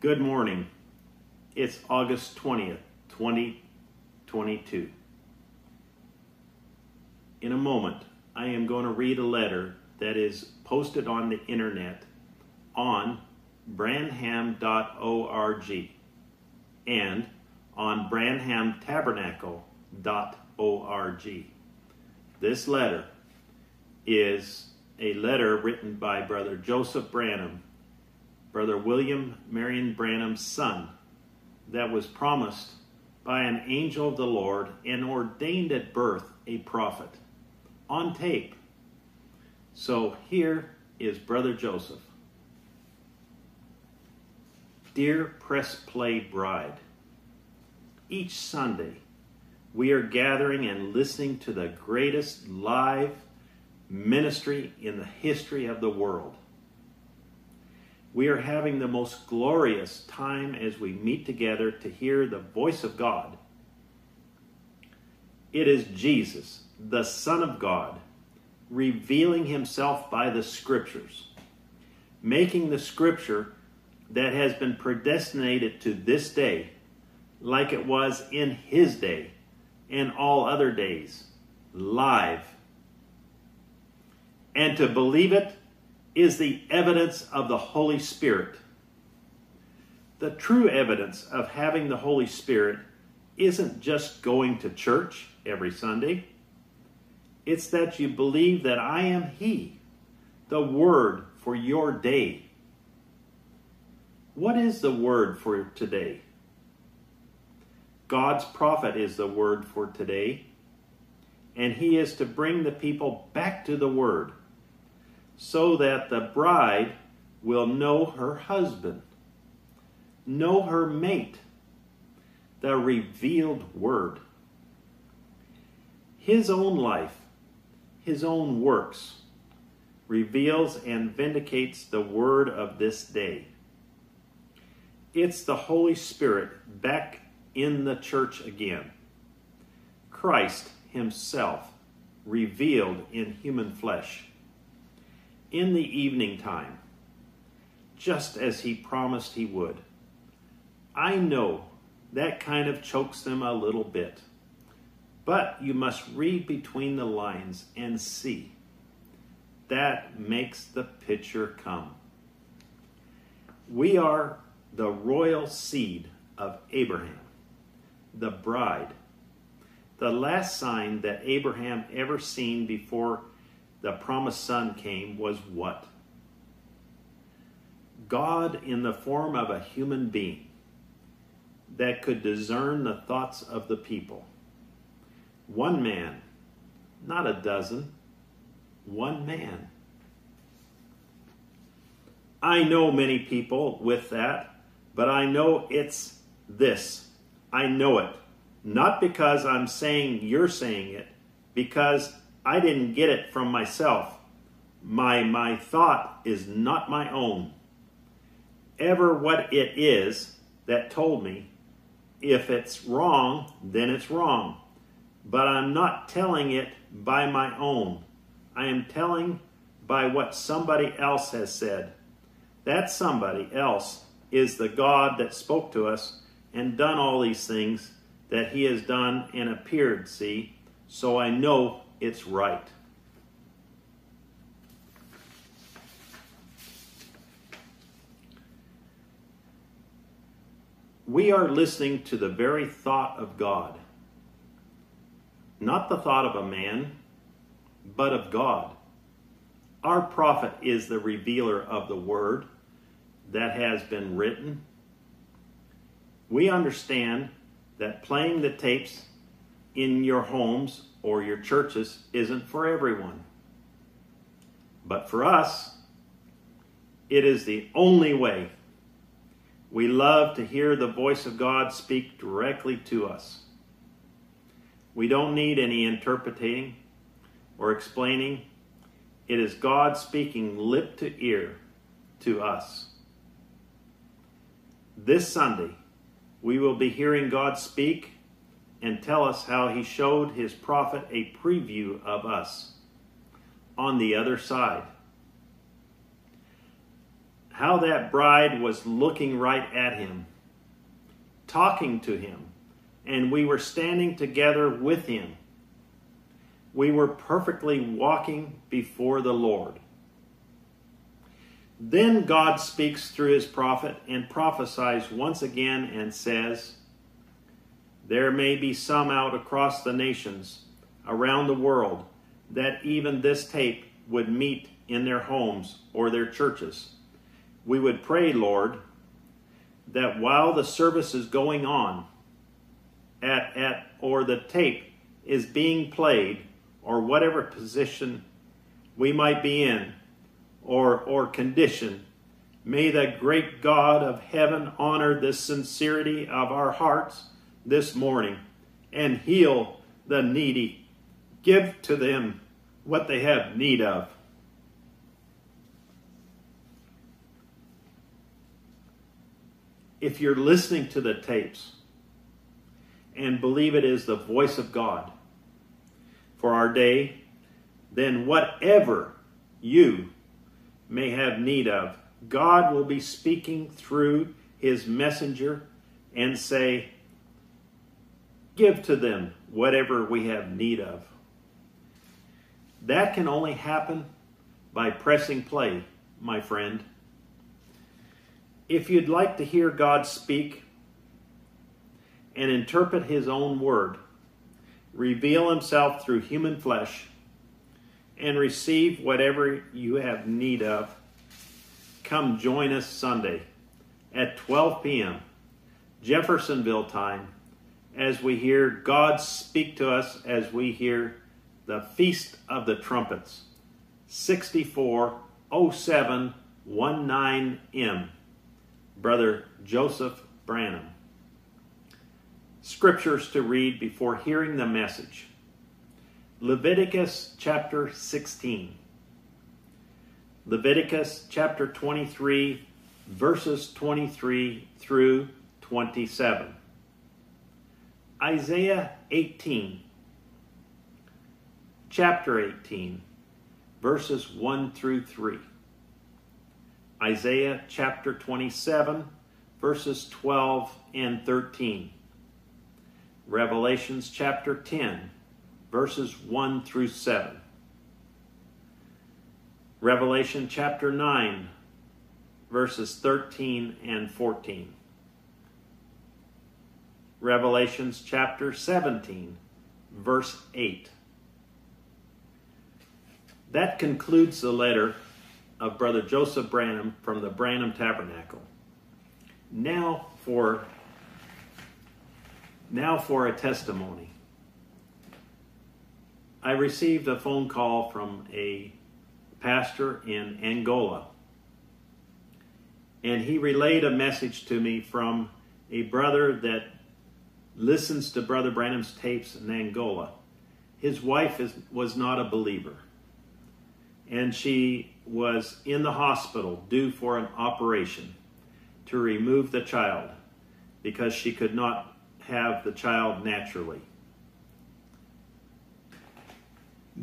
Good morning. It's August 20th, 2022. In a moment, I am going to read a letter that is posted on the internet on branham.org and on branhamtabernacle.org. This letter is a letter written by Brother Joseph Branham, Brother William Marrion Branham's son, that was promised by an angel of the Lord and ordained at birth a prophet on tape. So here is Brother Joseph. Dear Press Play Bride, each Sunday we are gathering and listening to the greatest live ministry in the history of the world. We are having the most glorious time as we meet together to hear the voice of God. It is Jesus, the Son of God, revealing himself by the Scriptures, making the Scripture that has been predestinated to this day like it was in his day and all other days, live and to believe it is the evidence of the Holy Spirit. The true evidence of having the Holy Spirit isn't just going to church every Sunday. It's that you believe that I am He, the Word for your day. What is the Word for today? God's prophet is the Word for today, and He is to bring the people back to the Word so that the bride will know her husband, know her mate, the revealed word. His own life, his own works, reveals and vindicates the word of this day. It's the Holy Spirit back in the church again. Christ himself revealed in human flesh in the evening time, just as he promised he would. I know that kind of chokes them a little bit, but you must read between the lines and see. That makes the picture come. We are the royal seed of Abraham, the bride, the last sign that Abraham ever seen before the promised son came was what? God in the form of a human being that could discern the thoughts of the people. One man, not a dozen, one man. I know many people with that, but I know it's this. I know it. Not because I'm saying you're saying it, because I didn't get it from myself. My, my thought is not my own. Ever what it is that told me, if it's wrong, then it's wrong. But I'm not telling it by my own. I am telling by what somebody else has said. That somebody else is the God that spoke to us and done all these things that he has done and appeared, see? So I know it's right. We are listening to the very thought of God. Not the thought of a man, but of God. Our prophet is the revealer of the word that has been written. We understand that playing the tapes in your homes or your churches isn't for everyone. But for us, it is the only way. We love to hear the voice of God speak directly to us. We don't need any interpreting or explaining. It is God speaking lip to ear to us. This Sunday, we will be hearing God speak and tell us how he showed his prophet a preview of us on the other side. how that bride was looking right at him, talking to him, and we were standing together with him. We were perfectly walking before the Lord. Then God speaks through his prophet and prophesies once again and says, There may be some out across the nations, around the world, that even this tape would meet in their homes or their churches. We would pray, Lord, that while the service is going on, at, at or the tape is being played, or whatever position we might be in, or, or condition, may the great God of heaven honor the sincerity of our hearts this morning and heal the needy. Give to them what they have need of. If you're listening to the tapes and believe it is the voice of God for our day, then whatever you may have need of, God will be speaking through his messenger and say, Give to them whatever we have need of. That can only happen by pressing play, my friend. If you'd like to hear God speak and interpret His own word, reveal Himself through human flesh, and receive whatever you have need of, come join us Sunday at 12 p.m. Jeffersonville time as we hear God speak to us as we hear the Feast of the Trumpets, 640719M, Brother Joseph Branham. Scriptures to read before hearing the message. Leviticus chapter 16, Leviticus chapter 23, verses 23 through 27, Isaiah 18 chapter 18, verses 1 through 3. Isaiah chapter 27, verses 12 and 13. Revelations chapter 10, verses 1 through 7. Revelation chapter 9, verses 13 and 14. Revelations chapter 17, verse 8. That concludes the letter of Brother Joseph Branham from the Branham Tabernacle. Now for now for a testimony. I received a phone call from a pastor in Angola. And he relayed a message to me from a brother that listens to Brother Branham's tapes in Angola. His wife is, was not a believer and she was in the hospital due for an operation to remove the child because she could not have the child naturally.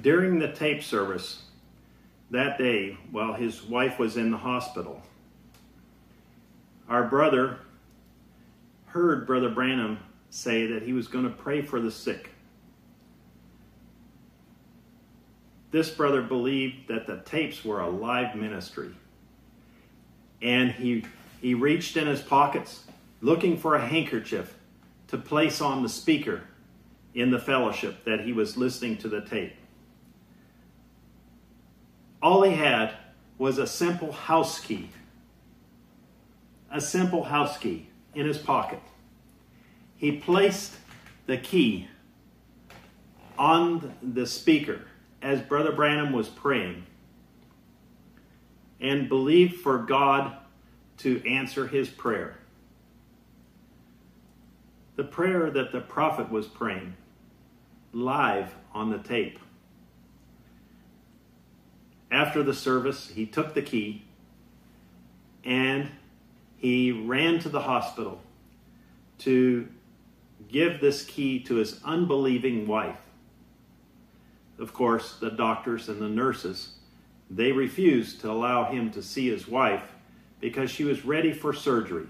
During the tape service that day, while his wife was in the hospital, our brother heard Brother Branham say that he was going to pray for the sick. this brother believed that the tapes were a live ministry. And he, he reached in his pockets looking for a handkerchief to place on the speaker in the fellowship that he was listening to the tape. All he had was a simple house key. A simple house key in his pocket. He placed the key on the speaker as Brother Branham was praying and believed for God to answer his prayer. The prayer that the prophet was praying live on the tape. After the service, he took the key and he ran to the hospital to give this key to his unbelieving wife of course, the doctors and the nurses, they refused to allow him to see his wife because she was ready for surgery.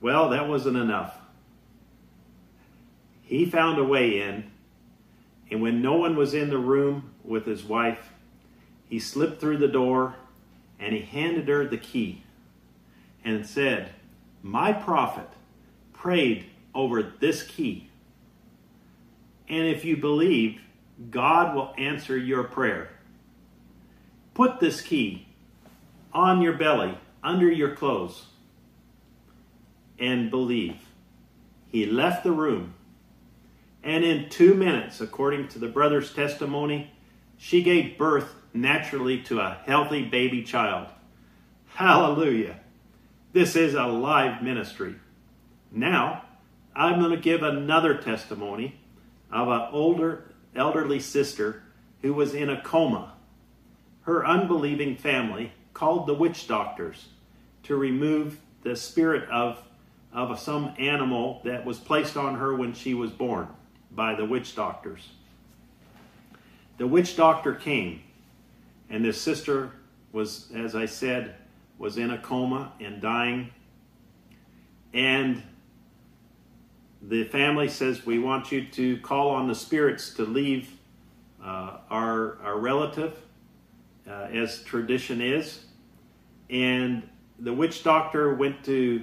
Well, that wasn't enough. He found a way in, and when no one was in the room with his wife, he slipped through the door and he handed her the key and said, My prophet prayed over this key. And if you believe, God will answer your prayer. Put this key on your belly, under your clothes, and believe. He left the room. And in two minutes, according to the brother's testimony, she gave birth naturally to a healthy baby child. Hallelujah. This is a live ministry. Now, I'm going to give another testimony of an older elderly sister who was in a coma. Her unbelieving family called the witch doctors to remove the spirit of, of some animal that was placed on her when she was born by the witch doctors. The witch doctor came, and this sister was, as I said, was in a coma and dying. And the family says, We want you to call on the spirits to leave uh, our, our relative, uh, as tradition is. And the witch doctor went to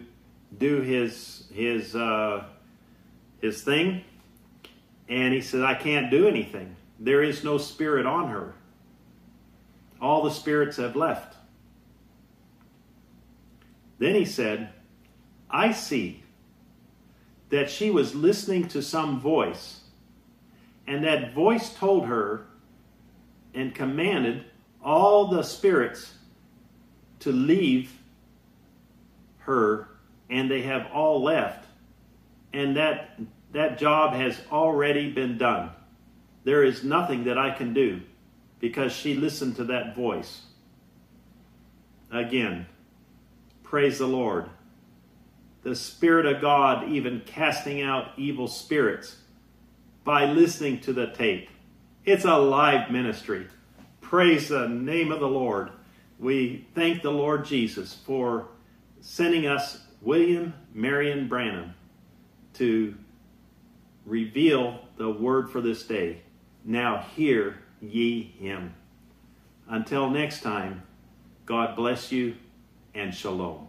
do his, his, uh, his thing, and he said, I can't do anything. There is no spirit on her. All the spirits have left. Then he said, I see that she was listening to some voice, and that voice told her and commanded all the spirits to leave her, and they have all left. And that, that job has already been done. There is nothing that I can do because she listened to that voice. Again, praise the Lord the Spirit of God even casting out evil spirits by listening to the tape. It's a live ministry. Praise the name of the Lord. We thank the Lord Jesus for sending us William Marrion Branham to reveal the word for this day. Now hear ye him. Until next time, God bless you and shalom.